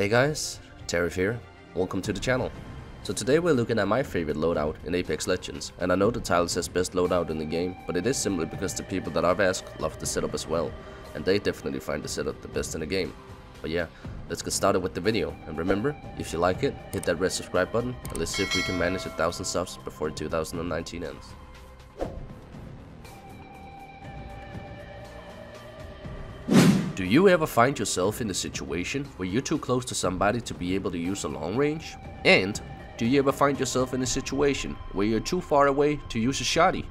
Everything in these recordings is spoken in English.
Hey guys, Tereith here. Welcome to the channel. So today we're looking at my favorite loadout in Apex Legends, and I know the title says best loadout in the game, but it is simply because the people that I've asked love the setup as well, and they definitely find the setup the best in the game. But yeah, let's get started with the video, and remember, if you like it, hit that red subscribe button, and let's see if we can manage a thousand subs before 2019 ends. Do you ever find yourself in a situation where you're too close to somebody to be able to use a long range? And do you ever find yourself in a situation where you're too far away to use a shotty?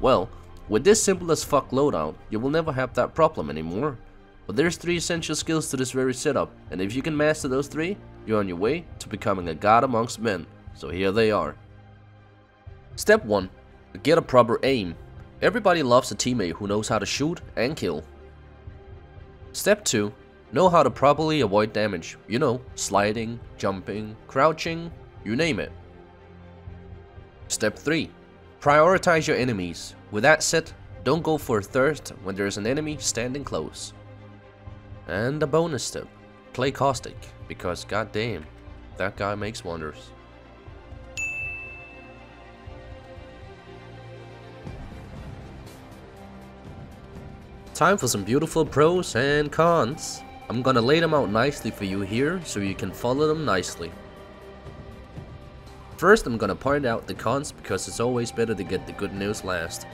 Well, with this simple as fuck loadout, you will never have that problem anymore. But there's three essential skills to this very setup, and if you can master those three, you're on your way to becoming a god amongst men. So here they are. Step 1. Get a proper aim. Everybody loves a teammate who knows how to shoot and kill. Step 2. Know how to properly avoid damage. You know, sliding, jumping, crouching, you name it. Step 3. Prioritize your enemies. With that said, don't go for thirst when there is an enemy standing close. And a bonus tip. Play Caustic, because goddamn, that guy makes wonders. Time for some beautiful pros and cons. I'm gonna lay them out nicely for you here so you can follow them nicely. First I'm gonna point out the cons because it's always better to get the good news last.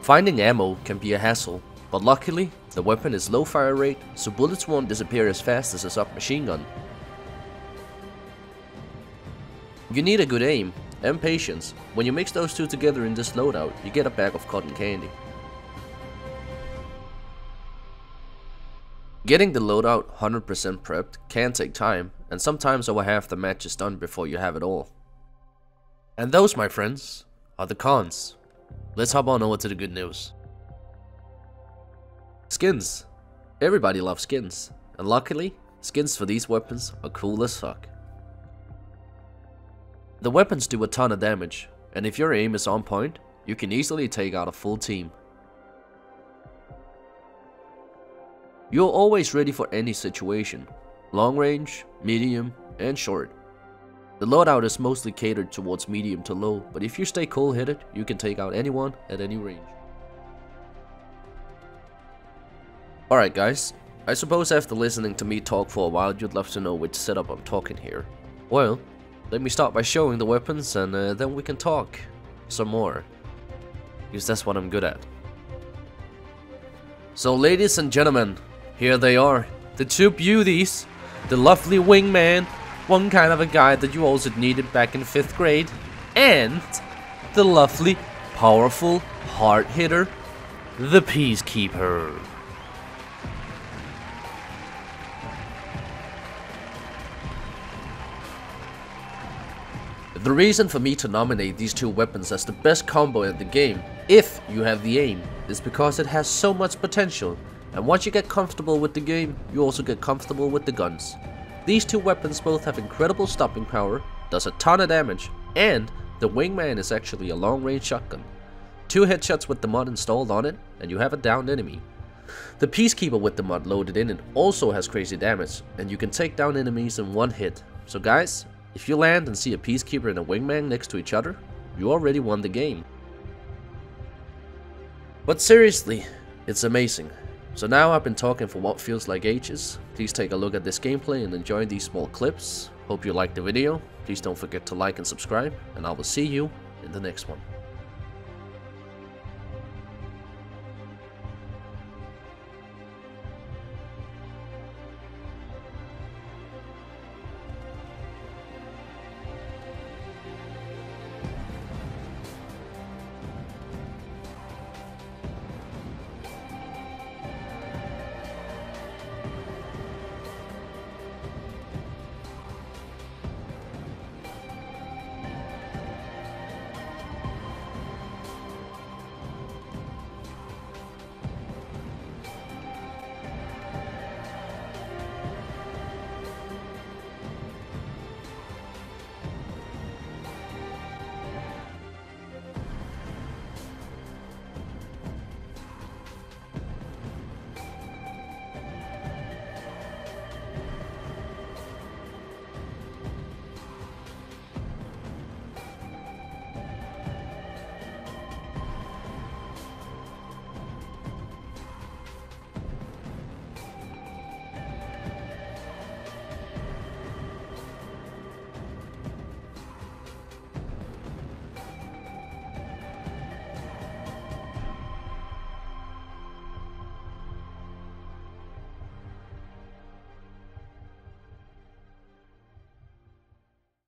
Finding ammo can be a hassle, but luckily the weapon is low fire rate so bullets won't disappear as fast as a submachine gun. You need a good aim and patience. When you mix those two together in this loadout, you get a bag of cotton candy. Getting the loadout 100% prepped can take time, and sometimes over half the match is done before you have it all. And those, my friends, are the cons. Let's hop on over to the good news. Skins. Everybody loves skins, and luckily, skins for these weapons are cool as fuck. The weapons do a ton of damage, and if your aim is on point, you can easily take out a full team. You're always ready for any situation, long range, medium, and short. The loadout is mostly catered towards medium to low, but if you stay cool headed, you can take out anyone at any range. Alright guys, I suppose after listening to me talk for a while you'd love to know which setup I'm talking here. Well, let me start by showing the weapons and uh, then we can talk some more. Because that's what I'm good at. So ladies and gentlemen, here they are, the two beauties, the lovely wingman, one kind of a guy that you also needed back in 5th grade, and the lovely, powerful, hard hitter, the Peacekeeper. The reason for me to nominate these two weapons as the best combo in the game, if you have the aim, is because it has so much potential and once you get comfortable with the game, you also get comfortable with the guns. These two weapons both have incredible stopping power, does a ton of damage, and the Wingman is actually a long range shotgun. Two headshots with the mod installed on it, and you have a downed enemy. The Peacekeeper with the mod loaded in it also has crazy damage, and you can take down enemies in one hit. So guys, if you land and see a Peacekeeper and a Wingman next to each other, you already won the game. But seriously, it's amazing. So now I've been talking for what feels like ages. Please take a look at this gameplay and enjoy these small clips. Hope you liked the video. Please don't forget to like and subscribe, and I will see you in the next one.